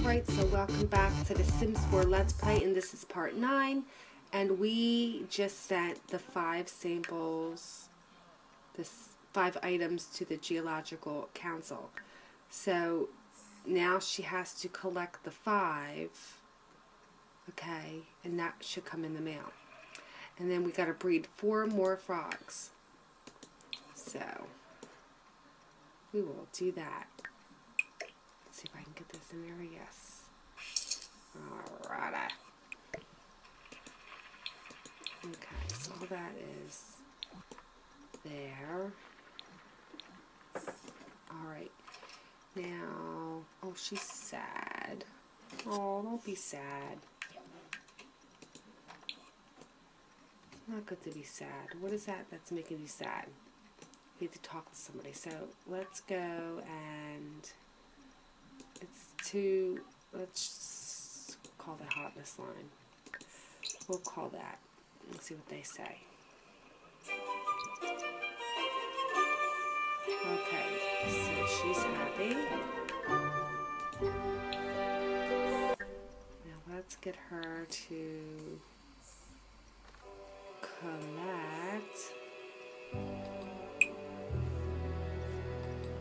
Alright, so welcome back to the Sims 4 Let's Play, and this is part 9. And we just sent the five samples, the five items to the Geological Council. So now she has to collect the five, okay, and that should come in the mail. And then we got to breed four more frogs. So we will do that. Let's see if I can get in there. Yes. Alrighty. Okay, so all that is there. Alright. Now, oh, she's sad. Oh, don't be sad. It's not good to be sad. What is that that's making you sad? You need to talk to somebody. So let's go and it's to, let's call the hotness line. We'll call that and see what they say. Okay, so she's happy. Now let's get her to collect.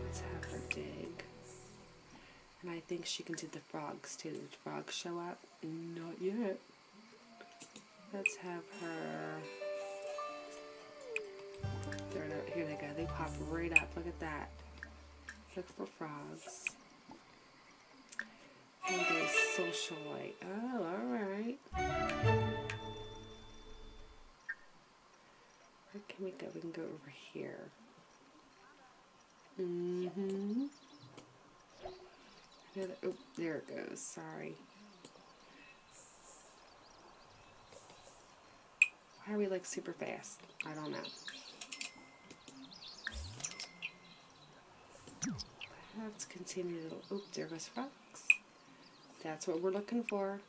Let's have her dig. And I think she can do the frogs too. Did the frogs show up? Not yet. Let's have her. There, here they go. They pop right up. Look at that. Look for frogs. And there's socialite. Oh, alright. Where can we go? We can go over here. Mm-hmm. Oh, there it goes. Sorry. Why are we like super fast? I don't know. Let's continue to, oop, there goes frogs. That's what we're looking for.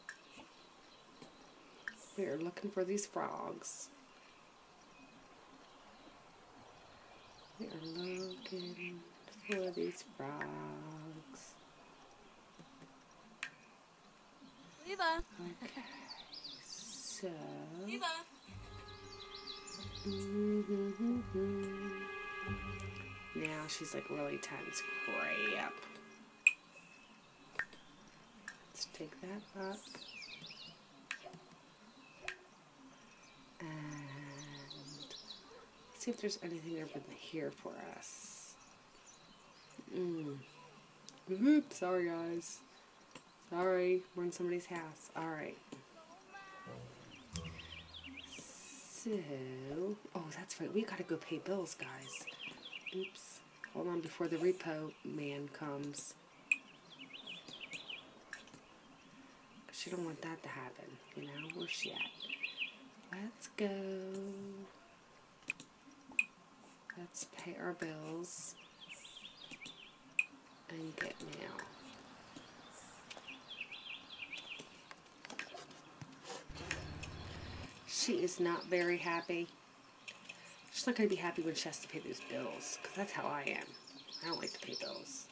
We're looking for these frogs. We are looking for these frogs. Viva. Okay, so... -hmm. Now she's like really tense. Crap. Let's take that up. And see if there's anything over here for us. Mm. Oops, sorry guys. Sorry, we're in somebody's house. Alright. So, oh, that's right. We gotta go pay bills, guys. Oops. Hold on before the repo man comes. She don't want that to happen. You know, where's she at? Let's go. Let's pay our bills and get mail. She is not very happy. She's not going to be happy when she has to pay those bills, because that's how I am. I don't like to pay bills.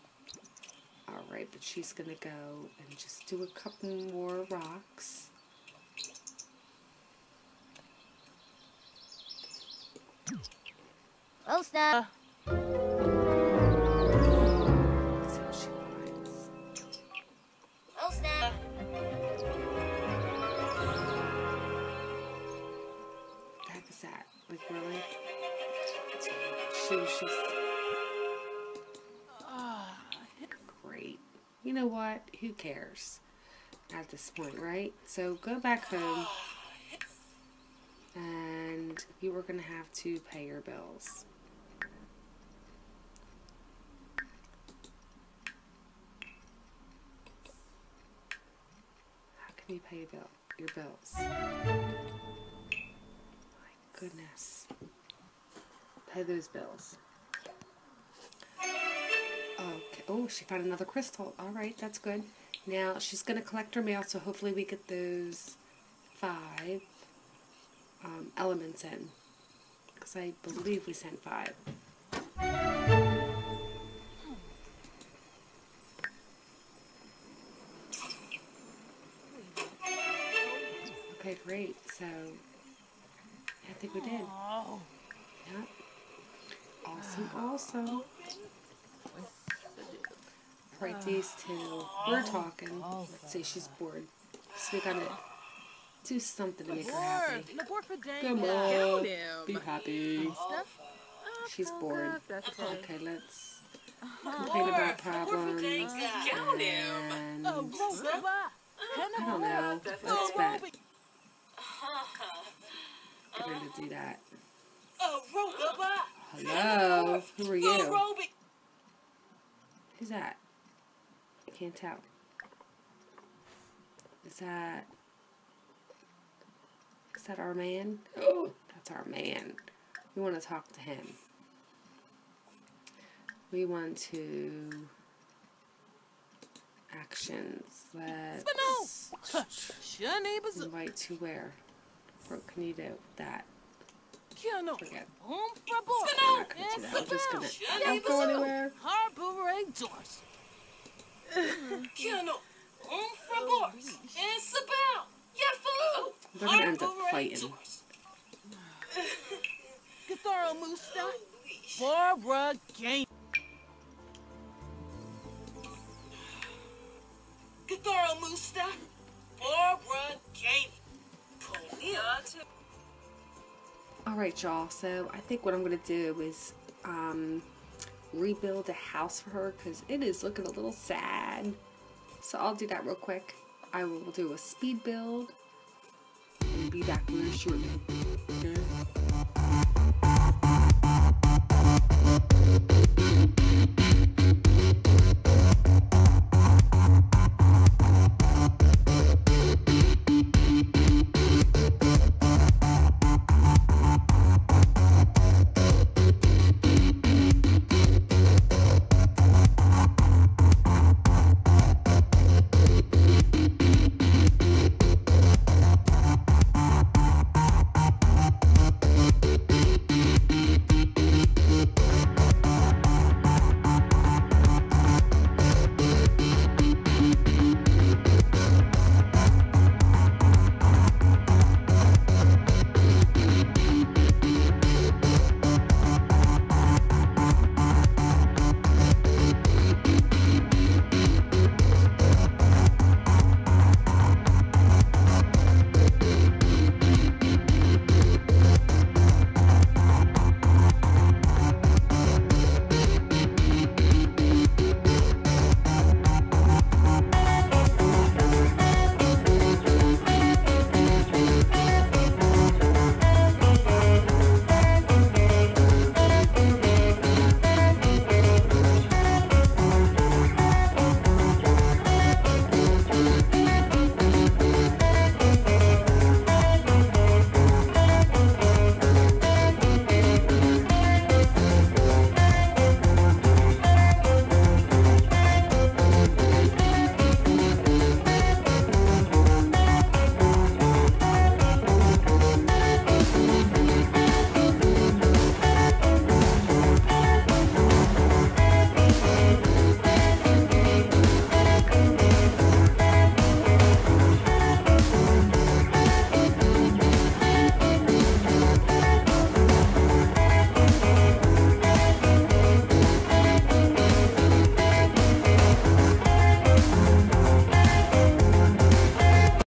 Alright, but she's going to go and just do a couple more rocks. Well, Steph. Just... Ah, great. You know what? Who cares at this point, right? So go back home and you are going to have to pay your bills. How can you pay your, your bills? My goodness. Pay those bills. Okay. Oh, she found another crystal. All right, that's good. Now she's going to collect her mail, so hopefully we get those five um, elements in. Because I believe we sent five. Okay, great. So I think we did. Aww. Yeah. Awesome, awesome. Right, these two. We're talking. Let's see, she's bored. So we gotta do something to make her happy. No more for dang Come on. Be happy. She's bored. Okay. Let's complain about problems. And Oh, I don't know. Let's bet. We're gonna do that. Hello? Who are you? Who's that? I can't tell. Is that. Is that our man? Oh, that's our man. We want to talk to him. We want to. Actions. Let's. Shani bazoo. Invite to where? What can you do with that? Kiano. Forget. For boy. I'm not gonna do that. I'm just gonna. I don't go anywhere. Harbor doors. They're gonna end up fighting. Gatharo Musta. Barbara Game. Gatharo Musta, Barbara Game. Alright, y'all. So I think what I'm going to do is um, rebuild a house for her because it is looking a little sad. So I'll do that real quick. I will do a speed build and be back real shortly. Okay?